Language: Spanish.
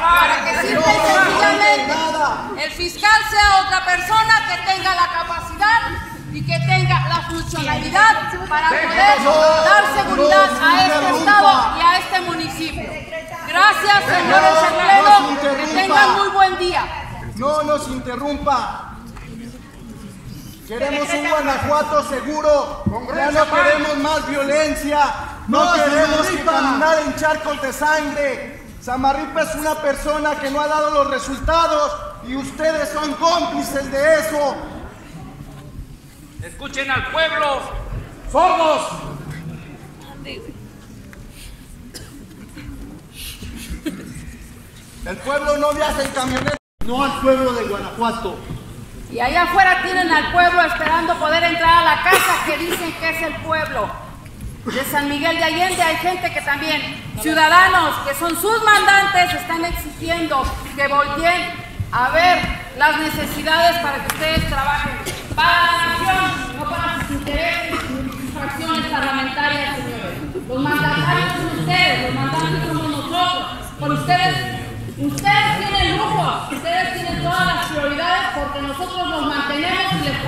para que simple y sencillamente el fiscal sea otra persona que tenga la capacidad y que tenga la funcionalidad para poder dar seguridad a este estado y a este municipio. Gracias, señores Pleno, que tengan muy buen día. No nos interrumpa. Queremos un Guanajuato seguro. Ya no queremos más violencia. No queremos que caminar en charcos de sangre. Samarripa es una persona que no ha dado los resultados y ustedes son cómplices de eso. Escuchen al pueblo. ¡Sordos! El pueblo no viaja en camioneta. No al pueblo de Guanajuato. Y allá afuera tienen al pueblo esperando poder entrar a la casa que dicen que es el pueblo. De San Miguel de Allende hay gente que también, ciudadanos que son sus mandantes, están exigiendo que volteen a ver las necesidades para que ustedes trabajen para la nación, no para sus intereses ni sus fracciones parlamentarias, señores. Los mandatarios son ustedes, los mandantes somos nosotros. Por ustedes, ustedes tienen lujo, ustedes tienen todas las prioridades porque nosotros los mantenemos y les